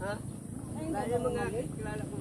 Ha? Kilala mga kilala ko.